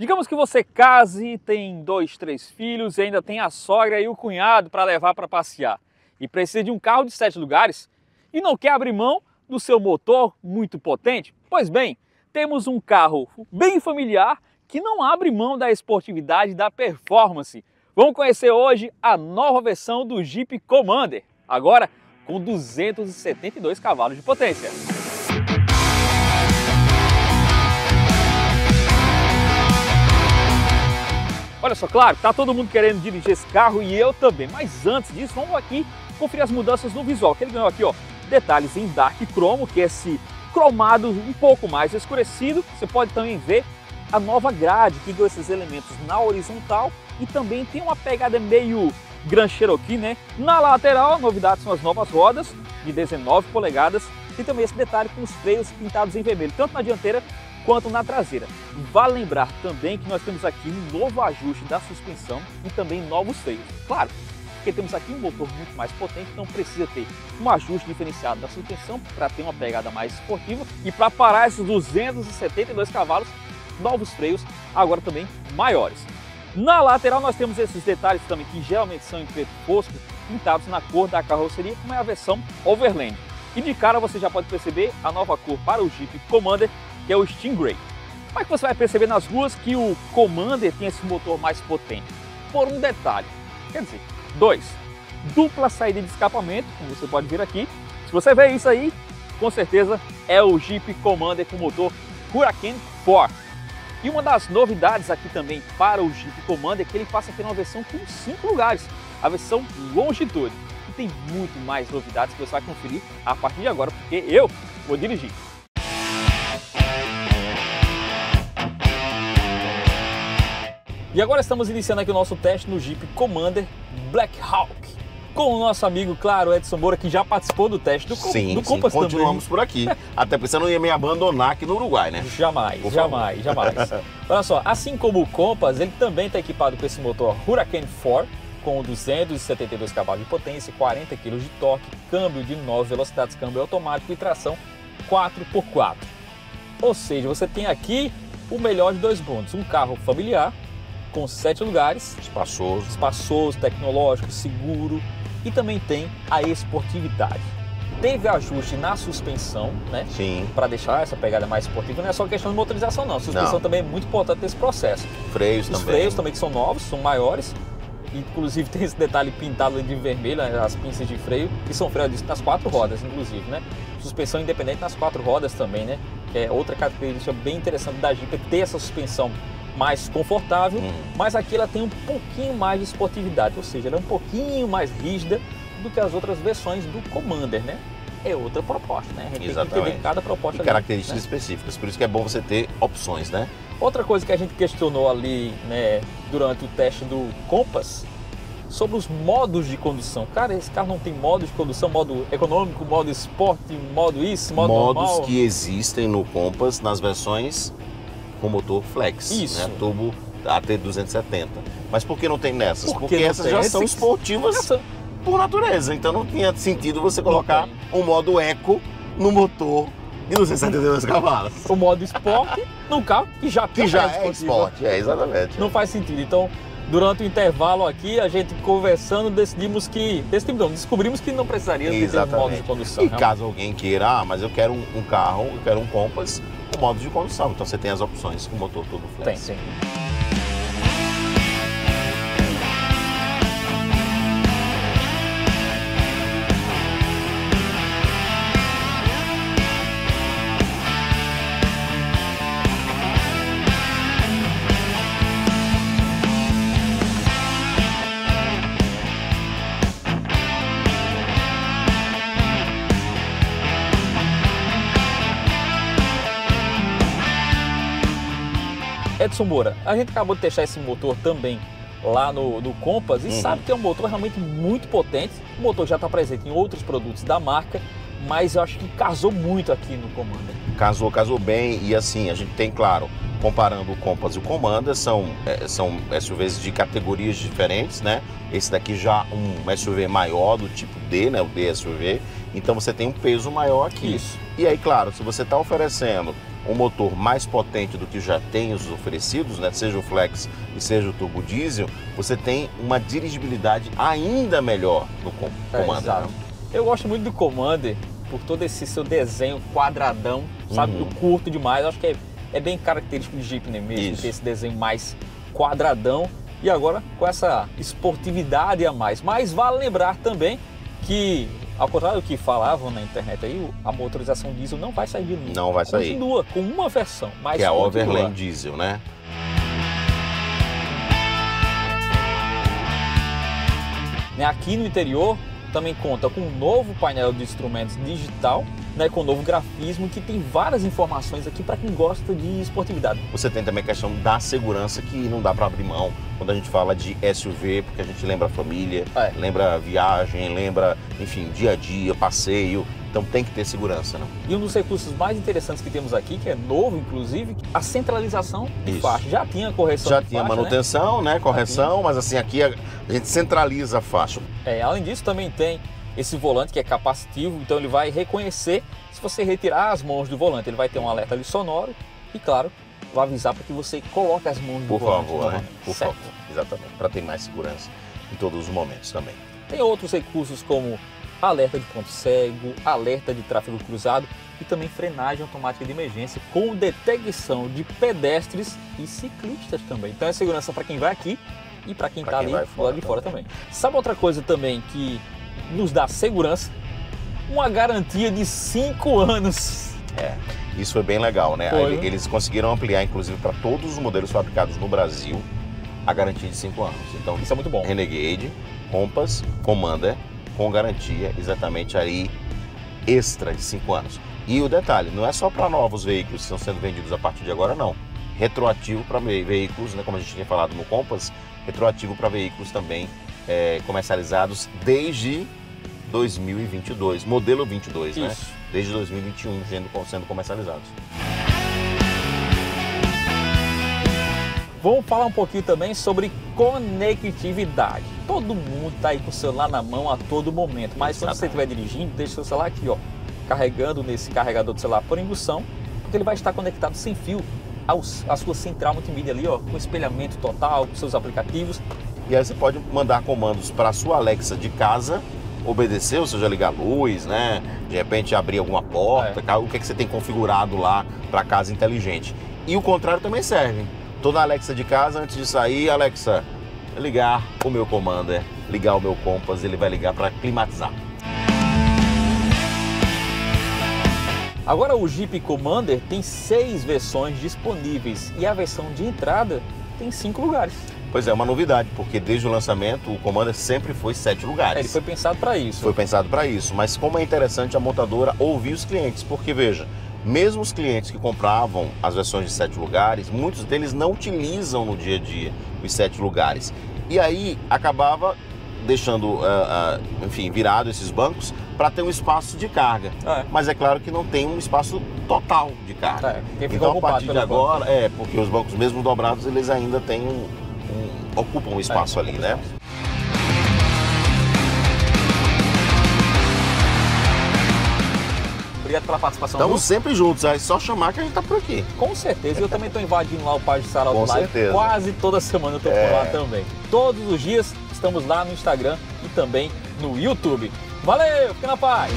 Digamos que você case, tem dois, três filhos e ainda tem a sogra e o cunhado para levar para passear e precisa de um carro de sete lugares e não quer abrir mão do seu motor muito potente? Pois bem, temos um carro bem familiar que não abre mão da esportividade da performance. Vamos conhecer hoje a nova versão do Jeep Commander, agora com 272 cavalos de potência. Olha só, claro, tá todo mundo querendo dirigir esse carro e eu também, mas antes disso, vamos aqui conferir as mudanças no visual, que ele ganhou aqui, ó, detalhes em Dark Chromo, que é esse cromado um pouco mais escurecido, você pode também ver a nova grade que ganhou esses elementos na horizontal e também tem uma pegada meio Grand Cherokee, né? Na lateral, a novidade são as novas rodas de 19 polegadas e também esse detalhe com os freios pintados em vermelho, tanto na dianteira quanto na traseira. Vale lembrar também que nós temos aqui um novo ajuste da suspensão e também novos freios. Claro, porque temos aqui um motor muito mais potente, então precisa ter um ajuste diferenciado da suspensão para ter uma pegada mais esportiva e para parar esses 272 cavalos, novos freios, agora também maiores. Na lateral nós temos esses detalhes também que geralmente são em preto fosco, pintados na cor da carroceria, como é a versão Overland. E de cara você já pode perceber a nova cor para o Jeep Commander, que é o Stingray. Como é que você vai perceber nas ruas que o Commander tem esse motor mais potente? Por um detalhe, quer dizer, dois, dupla saída de escapamento, como você pode ver aqui. Se você vê isso aí, com certeza é o Jeep Commander com motor Huracan 4. E uma das novidades aqui também para o Jeep Commander é que ele passa a ter uma versão com cinco lugares, a versão Longitude. E tem muito mais novidades que você vai conferir a partir de agora, porque eu vou dirigir. E agora estamos iniciando aqui o nosso teste no Jeep Commander Black Hawk. Com o nosso amigo, claro, Edson Moura, que já participou do teste do, sim, do sim, Compass continuamos também. por aqui. Até porque você não ia me abandonar aqui no Uruguai, né? Jamais, Por jamais, jamais. Olha só, assim como o Compass, ele também está equipado com esse motor Huracan 4, com 272 cavalos de potência, 40 kg de torque, câmbio de 9 velocidades, câmbio automático e tração 4x4. Ou seja, você tem aqui o melhor de dois mundos, um carro familiar com sete lugares, Espaçoso. espaçoso, tecnológico, seguro e também tem a esportividade. Teve ajuste na suspensão, né? Sim. Para deixar essa pegada mais esportiva, não é só questão de motorização, não. A suspensão Não. também é muito importante nesse processo. Freios Os também. freios também que são novos, são maiores. Inclusive tem esse detalhe pintado de vermelho, né, as pinças de freio, que são freios nas quatro rodas, inclusive, né? Suspensão independente nas quatro rodas também, né? Que é outra característica bem interessante da Jeep, é ter essa suspensão mais confortável, Hum. mas aqui ela tem um pouquinho mais de esportividade, ou seja, ela é um pouquinho mais rígida do que as outras versões do Commander, né? É outra proposta, né? A gente tem que Exatamente. entender cada proposta. E ali, características né? específicas. Por isso que é bom você ter opções, né? Outra coisa que a gente questionou ali, né, durante o teste do Compass, sobre os modos de condução. Cara, esse carro não tem modo de condução, modo econômico, modo esporte, modo isso, modo Modos normal. que existem no Compass nas versões com motor flex, Isso. né? Turbo AT270. Mas por que não tem nessas? Por que Porque essas tem? já são esportivas Essa- por natureza. Então não tinha sentido você colocar um modo eco no motor de 272 cavalos. o modo esporte no carro que já, Que já é esportivo. esporte, é, exatamente. Não faz sentido. Então, durante o intervalo aqui, a gente conversando, decidimos que. Decidimos, não, descobrimos que não precisaria ter um modo de condução. E realmente. caso alguém queira, ah, mas eu quero um, um carro, eu quero um Compass com modo de condução. Então você tem as opções com motor turbo Tem, flex. sim. Edson Moura, a gente acabou de testar esse motor também lá no, no Compass e Uhum. sabe que é um motor realmente muito potente. O motor já está presente em outros produtos da marca, mas eu acho que casou muito aqui no Commander. Casou, casou bem e assim, a gente tem, claro, comparando o Compass e o Commander, são, é, são SUVs de categorias diferentes, né? Esse daqui já um SUV maior do tipo D, né? O D SUV. Então você tem um peso maior aqui. Isso. E aí, claro, se você está oferecendo um motor mais potente do que já tem os oferecidos, né? seja o Flex e seja o turbo diesel, você tem uma dirigibilidade ainda melhor no com É, Commander. né? Eu gosto muito do Commander por todo esse seu desenho quadradão, sabe? Uhum. Curto demais. Acho que é, é bem característico do Jeep, né mesmo? Isso. Ter esse desenho mais quadradão. E agora com essa esportividade a mais. Mas vale lembrar também que, ao contrário do que falavam na internet aí, a motorização diesel não vai sair de linha. Não vai sair. Continua com uma versão, mas Que é a continua. Overland Diesel, né? Né, Aqui no interior também conta com um novo painel de instrumentos digital, né, com um novo grafismo que tem várias informações aqui para quem gosta de esportividade. Você tem também a questão da segurança que não dá para abrir mão quando a gente fala de SUV, porque a gente lembra a família, É. lembra a viagem, lembra, enfim, dia a dia, passeio. Então tem que ter segurança, né? E um dos recursos mais interessantes que temos aqui, que é novo inclusive, a centralização de Isso. faixa. Já tinha correção Já tinha faixa, manutenção, né? Correção, mas assim, aqui a, gente centraliza a faixa. né? É, além disso, também tem esse volante que é capacitivo, então ele vai reconhecer se você retirar as mãos do volante. Ele vai ter um alerta ali sonoro e, claro, vai avisar para que você coloque as mãos Por do volante. favor, né? Por certo? favor. Exatamente. Para ter mais segurança em todos os momentos também. Tem outros recursos como alerta de ponto cego, alerta de tráfego cruzado e também frenagem automática de emergência com detecção de pedestres e ciclistas também. Então é segurança para quem vai aqui e para quem está ali vai do lado de fora também. Sabe outra coisa também que nos dá segurança? Uma garantia de 5 anos. Isso foi bem legal, né? Foi. Aí Eles conseguiram ampliar, inclusive, para todos os modelos fabricados no Brasil, a garantia de 5 anos. Então, Isso é muito bom. Renegade, Compass, Commander, com garantia exatamente aí extra de 5 anos. E o detalhe, não é só para novos veículos que estão sendo vendidos a partir de agora, não. Retroativo para veículos, né, como a gente tinha falado no Compass, retroativo para veículos também é, comercializados desde 2022, modelo 22, né? Isso. Desde 2021 sendo, sendo comercializados. Vamos falar um pouquinho também sobre conectividade. Todo mundo está aí com o celular na mão a todo momento, mas quando você estiver dirigindo, deixe seu celular aqui, ó, carregando nesse carregador do celular por indução, porque ele vai estar conectado sem fio aos, à sua central multimídia ali, ó, com espelhamento total, com seus aplicativos. E aí você pode mandar comandos para a sua Alexa de casa, obedecer, ou seja, ligar a luz, né? De repente abrir alguma porta, o que, é que você tem configurado lá para casa inteligente. E o contrário também serve. Toda Alexa de casa, antes de sair, Alexa, ligar o meu Commander, ligar o meu Compass, ele vai ligar para climatizar. Agora o Jeep Commander tem seis versões disponíveis e a versão de entrada tem cinco lugares. Pois é, uma novidade, porque desde o lançamento o Commander sempre foi sete lugares. É, ele foi pensado para isso. foi pensado para isso. Mas como é interessante a montadora ouvir os clientes, porque veja, mesmo os clientes que compravam as versões de sete lugares, muitos deles não utilizam no dia a dia os sete lugares. E aí acabava deixando, ah, ah, enfim, virado esses bancos para ter um espaço de carga. É. Mas é claro que não tem um espaço total de carga. É, Então, a partir de agora, é, porque os bancos mesmo dobrados, eles ainda têm um, um- ocupam um espaço É, ali, né? Obrigado pela participação. Estamos sempre juntos, é só chamar que a gente tá por aqui. Com certeza. Eu também estou invadindo lá o Página de Sarau Com Live. certeza. Quase toda semana eu estou por É. lá também. Todos os dias estamos lá no Instagram e também no YouTube. Valeu, fica na paz!